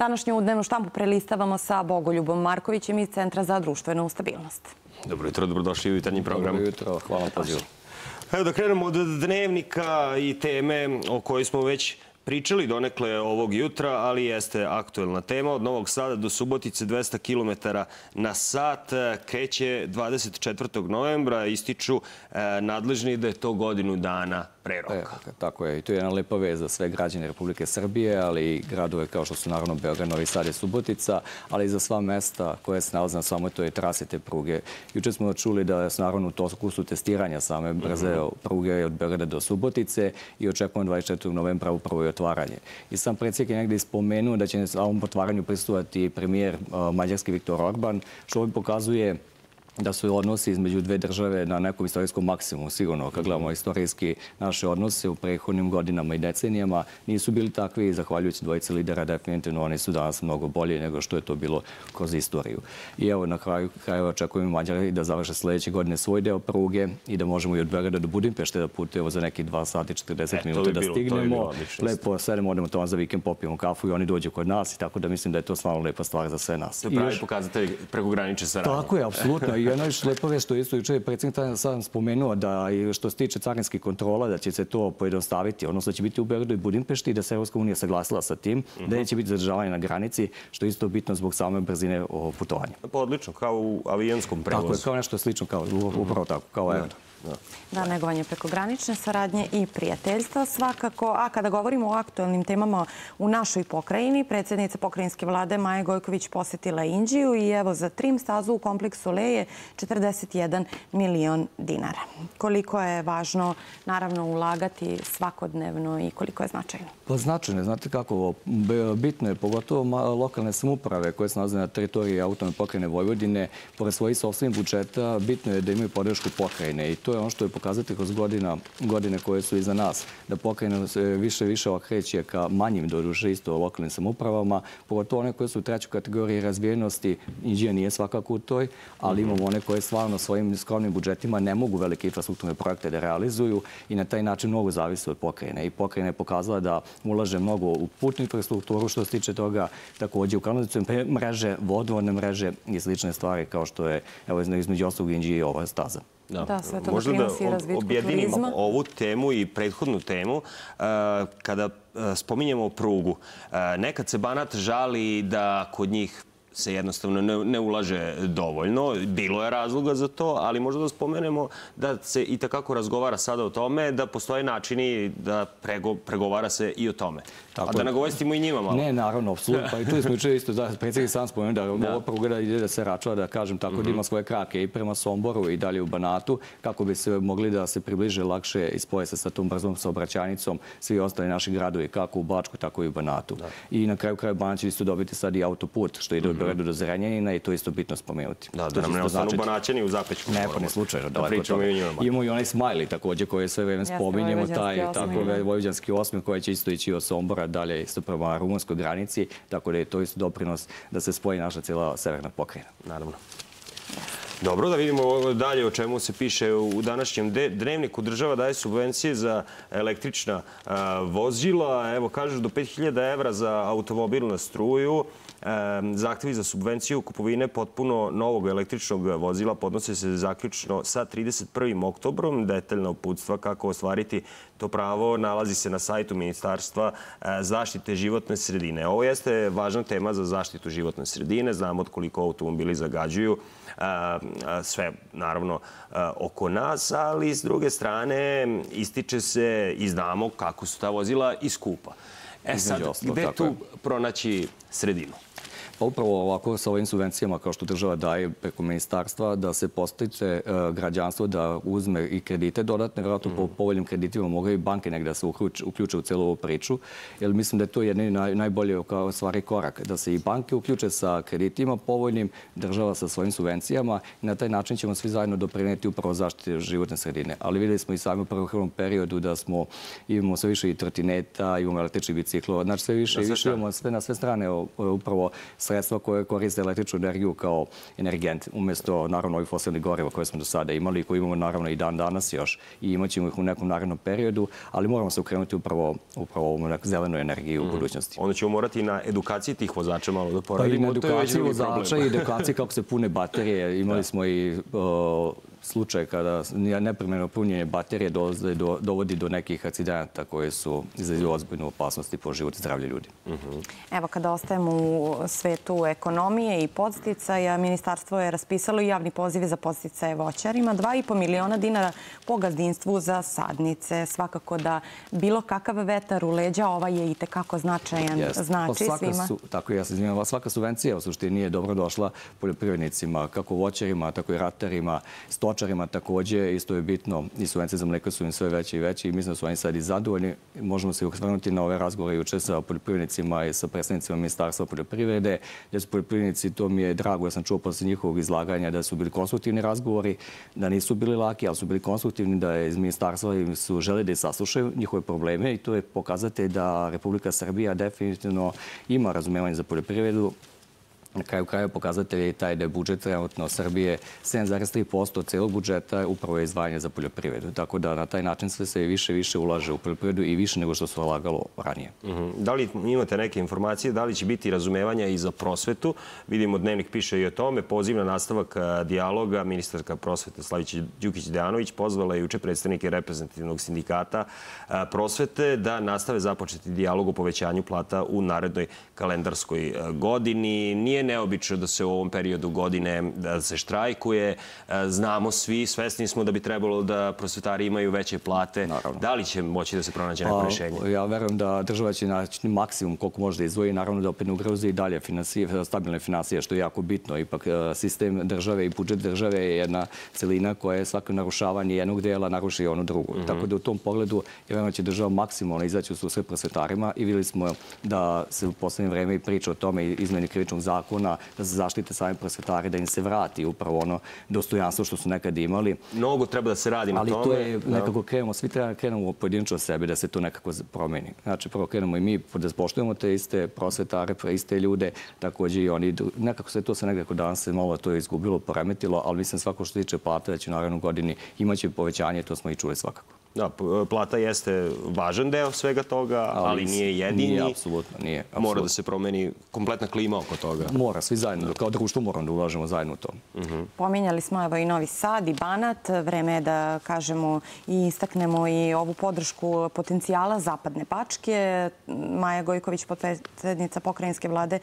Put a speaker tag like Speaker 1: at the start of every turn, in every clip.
Speaker 1: Današnju dnevnu štampu prelistavamo sa Bogoljubom Markovićem iz Centra za društvenu stabilnost.
Speaker 2: Dobro jutro, dobrodošli u jutarnji program.
Speaker 3: Dobro jutro, hvala na pozivu.
Speaker 2: Evo da krenemo od dnevnika i teme o kojoj smo već pričali donekle ovog jutra, ali jeste aktuelna tema. Od Novog Sada do Subotice 200 km na sat kreće 24. novembra. Ističu e, nadležni da je to godinu dana pre roka.
Speaker 3: E, tako je. I to je jedna lepa vez za sve građane Republike Srbije, ali i gradove kao što su naravno Beograd, Novi Sad i Subotica, ali i za sva mesta koje se nalaze na samoj toj trasi te pruge. Juče smo čuli da su naravno u toku su testiranja same brze mhm. pruge od Beograda do Subotice i očekujemo 24. novembra upravo i otvaranje. I sam predsjednik je negdje ispomenuo da će na ovom potvaranju pristuvati premijer uh, Mađarski Viktor Orban, što ovim pokazuje da su odnosi između dve države na nekom istorijskom maksimumu, sigurno. Kad gledamo istorijski naše odnose u prehodnim godinama i decenijama, nisu bili takvi i zahvaljujući dvojice lidera, definitivno oni su danas mnogo bolji nego što je to bilo kroz istoriju. I evo, na kraju kraju očekujemo Mađari da završe sljedeće godine svoj deo pruge i da možemo i od Beograda do Budimpešte da putujemo za neki 2 sati 40 e, minuta da stignemo. Lepo sedemo, odemo tamo za vikend, popijemo kafu i oni dođu kod nas i tako da mislim da je to stvarno lepa stvar za sve nas.
Speaker 2: To je pravi pokazatelj prekograniče saradnje.
Speaker 3: Tako je, apsolutno. I jedno još lepo je što isto juče je predsjednik sam spomenuo da što se tiče carinskih kontrola da će se to pojedostaviti, odnosno da će biti u Beogradu i Budimpešti da se Evropska unija saglasila sa tim, da mhm. neće biti zadržavanje na granici, što je isto bitno zbog same brzine putovanja.
Speaker 2: Pa odlično, kao u avijenskom prevozu.
Speaker 3: Tako je, kao nešto slično, kao, upravo tako, kao Euro.
Speaker 1: Da, negovanje prekogranične saradnje i prijateljstva svakako. A kada govorimo o aktuelnim temama u našoj pokrajini, predsjednica pokrajinske vlade Maja Gojković posjetila Indiju i evo za trim stazu u kompleksu Leje 41 milion dinara. Koliko je važno naravno ulagati svakodnevno i koliko je značajno?
Speaker 3: Pa značajno. Znate kako, bitno je pogotovo lokalne samuprave koje se nalaze na teritoriji autonome pokrajine Vojvodine, pored svojih sobstvenih budžeta, bitno je da imaju podršku pokrajine i to to je ono što je pokazati kroz godine koje su iza nas, da pokrajina se više i više okreće ka manjim doruže isto lokalnim samupravama, pogotovo one koje su u trećoj kategoriji razvijenosti, Inđija nije svakako u toj, ali imamo one koje stvarno svojim skromnim budžetima ne mogu velike infrastrukturne projekte da realizuju i na taj način mnogo zavise od pokrajine. I pokrajina je pokazala da ulaže mnogo u putnu infrastrukturu što se tiče toga, također u kanalizacijne mreže, vodovodne mreže i slične stvari kao što je između ostalog Inđija i ova staza.
Speaker 1: Da, sve to razvitku turizma.
Speaker 2: Objedinimo ovu temu i prethodnu temu. Uh, kada uh, spominjemo prugu, uh, nekad se Banat žali da kod njih se jednostavno ne ulaže dovoljno. Bilo je razloga za to, ali možda da spomenemo da se i takako razgovara sada o tome, da postoje načini da pregovara se i o tome. A da nagovestimo i njima malo.
Speaker 3: Ne, naravno, apsolutno. Pa i tu smo učeli isto, predsjednik sam spomenuo da ovo pruga ide da se račava, da kažem tako, da mhm. ima svoje krake i prema Somboru i dalje u Banatu, kako bi se mogli da se približe lakše i spoje se sa tom brzom saobraćanicom svi ostali naši gradovi, kako u Bačku, tako i u Banatu. I na kraju kraja Banat će isto dobiti sad i autoput, što ide od Beogradu do Zrenjanina i to isto bitno spomenuti.
Speaker 2: Da, da nam ne ostanu Banaćani u Zapećku.
Speaker 3: Ne, pa ne slučajno. Da pričamo i o njima. Imamo i onaj smajli također koje sve vreme spominjemo, taj tako vojvođanski osmi koji će isto ići od Sombora dalje isto prema rumunskoj granici, tako da je to isto doprinos da se spoji naša cijela severna pokrajina.
Speaker 2: Naravno. Dobro, da vidimo dalje o čemu se piše u današnjem dnevniku. Država daje subvencije za električna vozila. Evo, kažeš do 5000 evra za automobil na struju. E, zahtevi za subvenciju kupovine potpuno novog električnog vozila podnose se zaključno sa 31. oktobrom. Detaljna uputstva kako ostvariti to pravo nalazi se na sajtu Ministarstva zaštite životne sredine. Ovo jeste važna tema za zaštitu životne sredine. Znamo od koliko automobili zagađuju sve, naravno, oko nas, ali s druge strane ističe se i znamo kako su ta vozila iskupa. E sad, gde tu pronaći sredinu?
Speaker 3: Pa upravo ovako sa ovim subvencijama kao što država daje preko ministarstva da se postiče e, građanstvo da uzme i kredite dodatne, vjerojatno po mm. povoljnim kreditima mogu i banke negdje da se uključe u celu ovu priču, jer mislim da je to jedni najbolji stvari korak, da se i banke uključe sa kreditima povoljnim, država sa svojim subvencijama i na taj način ćemo svi zajedno doprineti upravo zaštite životne sredine. Ali videli smo i sami u prvom periodu da smo imamo sve više i trotineta, imamo električnih biciklova, znači sve više i više imamo sve na sve strane upravo sredstva koje koriste električnu energiju kao energent, umjesto naravno ovih fosilnih goriva koje smo do sada imali i koje imamo naravno i dan danas još i imat ćemo ih u nekom narednom periodu, ali moramo se ukrenuti upravo, upravo u zelenu energiju u mhm. budućnosti.
Speaker 2: Onda ćemo morati na edukaciji tih vozača malo da poradimo. Pa i na
Speaker 3: edukaciji vozača i edukaciji kako se pune baterije. Imali smo i slučaj kada nepremeno punjenje baterije dovodi do nekih accidenta koje su izazivaju ozbiljnu opasnosti po život i zdravlje ljudi.
Speaker 1: Mhm. Evo, kada ostajemo u svetu ekonomije i podsticaja, ministarstvo je raspisalo i javni poziv za podsticaje voćarima. 2,5 miliona dinara po gazdinstvu za sadnice. Svakako da bilo kakav vetar u leđa, ova je i tekako značajan znači pa svima.
Speaker 3: Tako, ja se izmijem, svaka subvencija u suštini nije dobro došla poljoprivrednicima, kako voćarima, tako i ratarima, stočarima također. Isto je bitno i subvencije za mleko su im sve veće i veće i mislim da su oni sad i zadovoljni. Možemo se ukrenuti na ove razgovore juče sa poljoprivrednicima i sa predstavnicima Ministarstva poljoprivrede, gdje su poljoprivrednici, to mi je drago, ja sam čuo posle njihovog izlaganja da su bili konstruktivni razgovori, da nisu bili laki, ali su bili konstruktivni, da je iz Ministarstva su želi da saslušaju njihove probleme i to je pokazate da Republika Srbija definitivno ima razumevanje za poljoprivredu, Na kraju kraja pokazatelj je taj da je budžet trenutno Srbije 7,3% celog budžeta upravo je izdvajanje za poljoprivredu. Tako da na taj način sve se više i više ulaže u poljoprivredu i više nego što se ulagalo ranije.
Speaker 2: Mhm. Da li imate neke informacije? Da li će biti razumevanja i za prosvetu? Vidimo, dnevnik piše i o tome. Poziv na nastavak e, dijaloga. Ministarka prosvete Slavić Đukić-Dejanović pozvala je uče predstavnike reprezentativnog sindikata e, prosvete da nastave započeti dijalog o povećanju plata u narednoj kalendarskoj e, godini. Nije nije neobično da se u ovom periodu godine da se štrajkuje. E, znamo svi, svesni smo da bi trebalo da prosvetari imaju veće plate. Da li će moći da se pronađe neko pa, rješenje?
Speaker 3: Ja verujem da država će naći maksimum koliko može da izvoji. Naravno da opet ne ugrozi i dalje stabilne financije, što je jako bitno. Ipak e, sistem države i budžet države je jedna celina koja je svako narušavanje jednog dela naruši ono drugo. Mhm. Tako da u tom pogledu je verujem da će država maksimalno izaći u susret prosvetarima i videli smo da se u poslednje vreme i priča o tome izmeni krivičnog zakona zakona da se zaštite sami prosvetari, da im se vrati upravo ono dostojanstvo što su nekad imali.
Speaker 2: Mnogo treba da se radi na tome.
Speaker 3: Ali to je nekako krenemo, svi treba krenemo pojedinčno sebe da se to nekako promeni. Znači, prvo krenemo i mi da poštujemo te iste prosvetare, iste ljude, također i oni. Nekako se to se nekako danas se malo to izgubilo, poremetilo, ali mislim svako što tiče plate da će u naravnom godini imaće povećanje, to smo i čuli svakako.
Speaker 2: Da, plata jeste važan deo svega toga, ali nije jedini.
Speaker 3: Nije, apsolutno, nije.
Speaker 2: Mora da se promeni kompletna klima oko toga.
Speaker 3: Mora, svi zajedno, kao društvo moramo da ulažemo zajedno u to.
Speaker 1: Mhm. Pominjali smo evo i Novi Sad i Banat. Vreme je da kažemo i istaknemo i ovu podršku potencijala Zapadne Pačke. Maja Gojković, potpredsjednica pokrajinske vlade,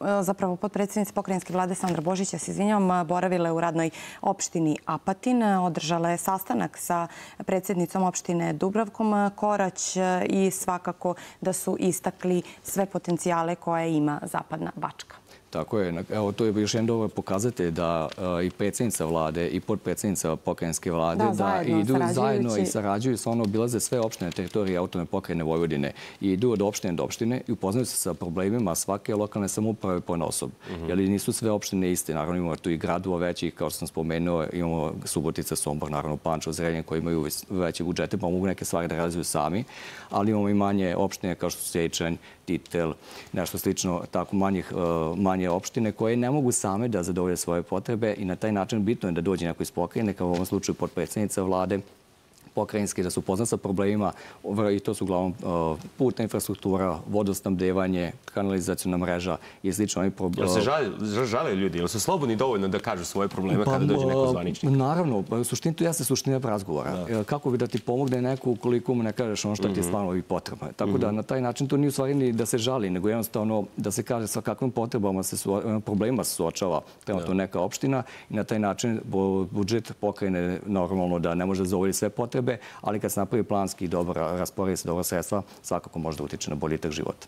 Speaker 1: E, zapravo podpredsjednica pokrajinske vlade Sandra Božića, se izvinjam, je u radnoj opštini Apatin. E, održala je sastanak sa predsjednicom opštine Dubravkom e, Korać i svakako da su istakli sve potencijale koje ima Zapadna Bačka.
Speaker 3: Tako je. Evo, to je još jedan dobar pokazatelj da i predsjednica vlade i podpredsjednica pokrajinske vlade da idu zajedno i sarađuju sa ono obilaze sve opštine teritorije autonome pokrajine Vojvodine i idu od opštine do opštine i upoznaju se sa problemima svake lokalne samouprave po osob. Mhm. Jer nisu sve opštine iste. Naravno imamo tu i gradova većih, kao što sam spomenuo, imamo Subotica, Sombor, naravno Pančo, Zrenje koji imaju veće budžete pa mogu neke stvari da realizuju sami, ali imamo i manje opštine kao što su Sejčanj, Titel, nešto slično, tako manjih, manje opštine koje ne mogu same da zadovolje svoje potrebe i na taj način bitno je da dođe neko iz pokrajine, kao u ovom slučaju podpredsjednica vlade, pokrajinski, da su upoznat sa problemima i to su uglavnom putna infrastruktura, vodosnabdevanje, kanalizacijona mreža i slično.
Speaker 2: Jel se žale ljudi? Jel su slobodni dovoljno da kažu svoje probleme kada pa, dođe neko zvaničnik?
Speaker 3: Naravno. Suštini to jeste suština razgovora. Kako bi da ti pomogne neko ukoliko mu ne kažeš ono što ti je mhm. stvarno i potreba. Tako da mhm. na taj način to nije u stvari ni da se žali, nego jednostavno da se kaže sa kakvim potrebama se problema se suočava trenutno neka opština i na taj način budžet pokrajine normalno da ne može zadovoljiti sve potrebe potrebe, ali kad se napravi planski i dobro rasporedi se dobro sredstva, svakako može da utiče na boljitak života.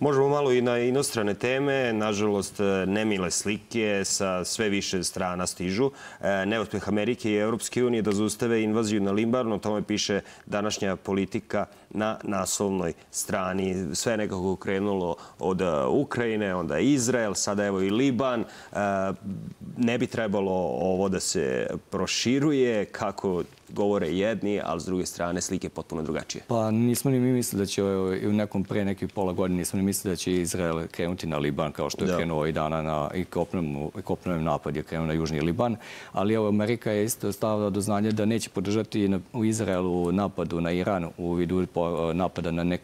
Speaker 2: Možemo malo i na inostrane teme. Nažalost, nemile slike sa sve više strana stižu. E, neuspeh Amerike i Europske unije da zaustave invaziju na Limbarno. O tome piše današnja politika na naslovnoj strani. Sve nekako krenulo od e, Ukrajine, onda Izrael, sada evo i Liban. E, ne bi trebalo ovo da se proširuje. Kako govore jedni, ali s druge strane slike potpuno drugačije.
Speaker 3: Pa nismo ni mi mislili da će u nekom pre nekih pola godine, nismo ni mislili da će Izrael krenuti na Liban, kao što je krenuo i dana na i kopnom napad je krenuo na Južni Liban. Ali evo, Amerika je isto stavila do znanja da neće podržati u Izraelu napadu na Iran u vidu napada na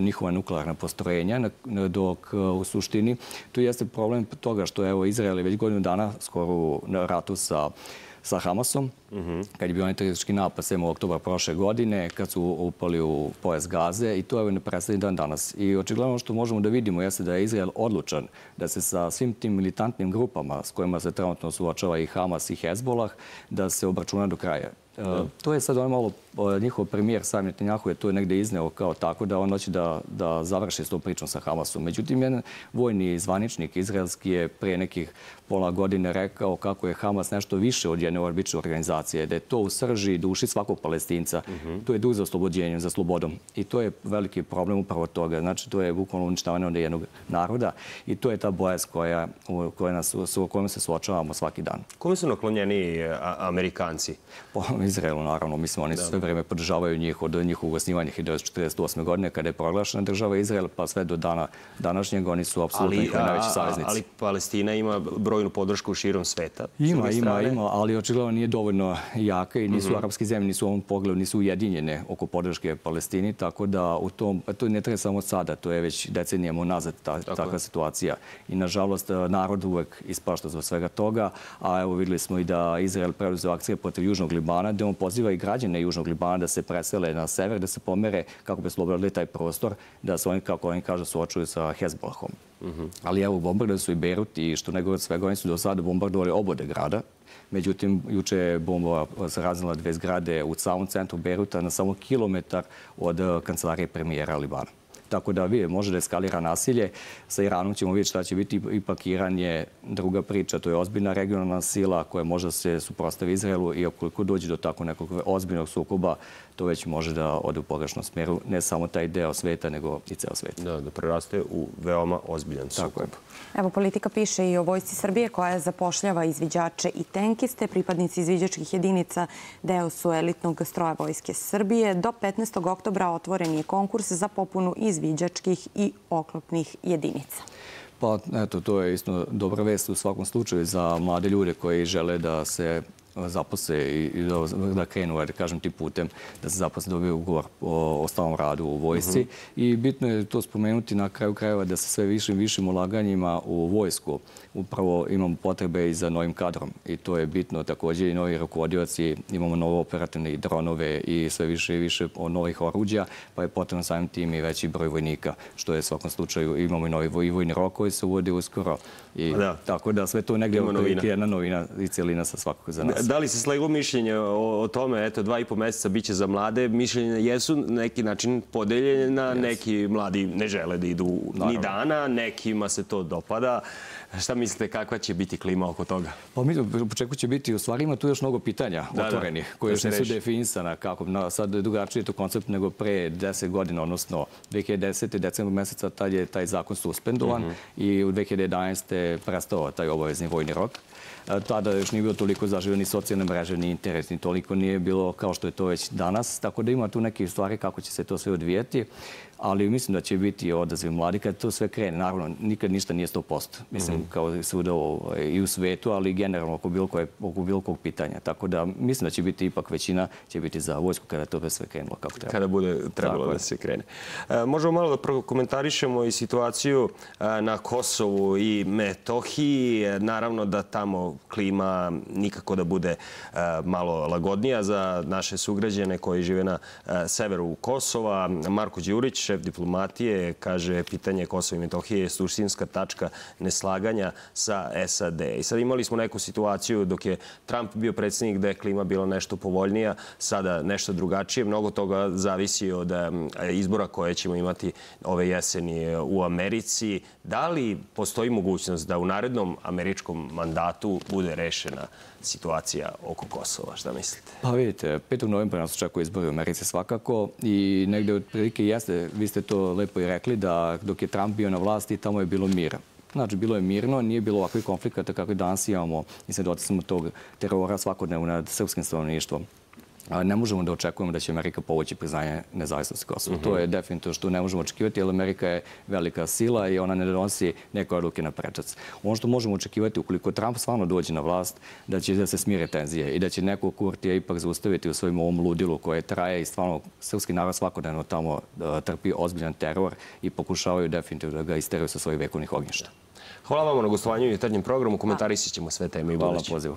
Speaker 3: njihova nuklearna postrojenja, dok u suštini tu jeste problem toga što evo Izrael je već godinu dana skoro u ratu sa sa Hamasom, kad je bio teroristički napad 7. oktobra prošle godine, kad su upali u pojas Gaze i to je ne predstavljen dan danas. I očigledno što možemo da vidimo jeste da je Izrael odlučan da se sa svim tim militantnim grupama s kojima se trenutno suočava i Hamas i Hezbolah, da se obračuna do kraja. To je sad ono malo njihov premijer Sami Netanjahu je to negde izneo kao tako da on hoće da, da završi s tom pričom sa Hamasom. Međutim, jedan vojni zvaničnik izraelski je pre nekih pola godine rekao kako je Hamas nešto više od jedne orbične organizacije, da je to u srži duši svakog palestinca. To je dug za oslobođenjem, za slobodom. I to je veliki problem upravo toga. Znači, to je bukvalno uništavanje od jednog naroda i to je ta bojas koja, koja nas, u kojom se suočavamo svaki dan.
Speaker 2: Kome su naklonjeni Amerikanci?
Speaker 3: Po Izraelu, naravno. Mislim, oni sve vreme podržavaju njih od njihovog osnivanja 1948. godine kada je proglašena država Izrael, pa sve do dana današnjeg oni su apsolutno njihovi najveći saveznici.
Speaker 2: Ali Palestina ima brojnu podršku širom sveta.
Speaker 3: Ima, ima, ima, ali očigledno nije dovoljno jaka i nisu mhm. arapske zemlje, nisu u ovom pogledu, nisu ujedinjene oko podrške Palestini, tako da u tom, to ne treba samo sada, to je već decenijama unazad takva situacija. I nažalost, narod uvek ispašta za svega toga, a evo videli smo i da Izrael preuzeo akcije protiv Južnog Libana, gde on poziva i građane Južnog Libana da se presele na sever, da se pomere kako bi slobodili taj prostor, da se oni, kako oni kažu, suočuju sa Hezbolahom. Ali evo, bombardali su i Berut i što nego od svega, oni su do sada bombardovali obode grada. Međutim, juče je bomba zaraznila dve zgrade u samom centru Beruta na samo kilometar od eh, kancelarije premijera Libana. Tako da vi može da eskalira nasilje. Sa Iranom ćemo vidjeti šta će biti. Ipak Iran je druga priča. To je ozbiljna regionalna sila koja može se suprostavi Izraelu i okoliko dođe do tako nekog ozbiljnog sukoba, to već može da ode u pogrešnom smjeru. Ne samo taj deo sveta, nego i ceo svet.
Speaker 2: Da, da preraste u veoma ozbiljan sukob.
Speaker 1: Evo, politika piše i o Vojsci Srbije koja zapošljava izviđače i tenkiste. Pripadnici izviđačkih jedinica deo su elitnog stroja Vojske Srbije. Do 15. oktobra otvoren je konkurs za popunu izviđačkih i oklopnih jedinica.
Speaker 3: Pa, eto, to je isto dobra vest u svakom slučaju za mlade ljude koji žele da se zaposle i da krenu, da kažem, ti putem da se zaposle dobiju ugovor o stalnom radu u vojsci. Mhm. I bitno je to spomenuti na kraju krajeva da se sve višim višim ulaganjima u vojsku upravo imamo potrebe i za novim kadrom. I to je bitno također i novi rukovodioci, imamo novo operativne dronove i sve više i više novih oruđa, pa je potrebno samim tim i veći broj vojnika, što je u svakom slučaju imamo i novi vojni rok koji se uvodi uskoro. I tako da sve to negdje je jedna novina i cijelina sa svakog za nas.
Speaker 2: Da li se sleglo mišljenje o tome, eto, dva i po mjeseca bit će za mlade, mišljenje jesu neki način podeljena, neki mladi ne žele da idu ni dana, nekima se to dopada. Šta mislite, kakva će biti klima oko toga?
Speaker 3: Pa mi u početku će biti, u stvari ima tu još mnogo pitanja otvorenih, koje još nisu definisana. Sad je drugačiji to koncept nego pre deset godina, odnosno 2010. decembra meseca tad je taj zakon suspendovan mhm. i u 2011. je prestao taj obavezni vojni rok. E, tada još nije bilo toliko zaživljeni socijalne mreže, ni interes, ni toliko nije bilo kao što je to već danas. Tako da ima tu neke stvari kako će se to sve odvijeti ali mislim da će biti odaziv mladi kad to sve krene. Naravno, nikad ništa nije 100%. Mislim, mhm. kao svuda i u svetu, ali generalno oko bilo, koje, oko bilo kog pitanja. Tako da mislim da će biti ipak većina, će biti za vojsku kada to sve krenulo kako treba.
Speaker 2: Kada bude trebalo da se krene. E, možemo malo da komentarišemo i situaciju e, na Kosovu i Metohiji. Naravno da tamo klima nikako da bude e, malo lagodnija za naše sugrađene koji žive na severu Kosova. Marko Đurić, šef diplomatije, kaže pitanje Kosova i Metohije je suštinska tačka neslaganja sa SAD. I sad imali smo neku situaciju dok je Trump bio predsjednik da je klima bila nešto povoljnija, sada nešto drugačije. Mnogo toga zavisi od izbora koje ćemo imati ove jeseni e, u Americi. Da li postoji mogućnost da u narednom američkom mandatu bude rešena situacija oko Kosova? Šta mislite?
Speaker 3: Pa vidite, 5. novembra nas očekuje izbori u Americi svakako i negde od prilike jeste, vi ste to lepo i rekli, da dok je Trump bio na vlasti, tamo je bilo mira. Znači, bilo je mirno, nije bilo ovakvih konflikata kakve danas imamo i se doticamo tog terora svakodnevno nad srpskim stanovništvom ne možemo da očekujemo da će Amerika povući priznanje nezavisnosti Kosova. To je definitivno što ne možemo očekivati, jer Amerika je velika sila i ona ne donosi neke odluke na prečac. Ono što možemo očekivati, ukoliko Trump stvarno dođe na vlast, da će da se smire tenzije i da će neko Kurtija ipak zaustaviti u svojim ovom ludilu koje traje i stvarno srpski narod svakodnevno tamo trpi ozbiljan teror i pokušavaju definitivno da ga isteraju sa svojih vekovnih ognjišta.
Speaker 2: Hvala vam na gostovanju i jutarnjem programu. Komentarisit ćemo sve teme i budući.
Speaker 3: Hvala pozivu.